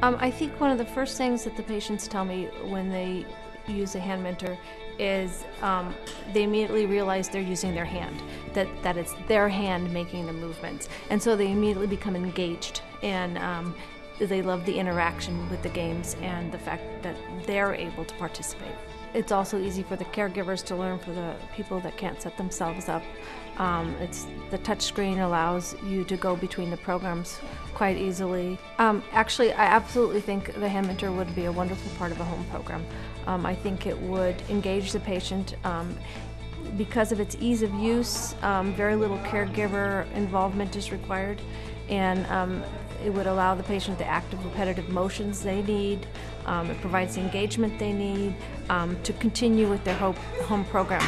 Um, I think one of the first things that the patients tell me when they use a hand mentor is um, they immediately realize they're using their hand, that, that it's their hand making the movements. And so they immediately become engaged and um, they love the interaction with the games and the fact that they're able to participate. It's also easy for the caregivers to learn for the people that can't set themselves up. Um, it's the touch screen allows you to go between the programs quite easily. Um, actually, I absolutely think the hand mentor would be a wonderful part of a home program. Um, I think it would engage the patient um, because of its ease of use. Um, very little caregiver involvement is required, and um, it would allow the patient the active repetitive motions they need. Um, it provides the engagement they need um, to continue with their home program.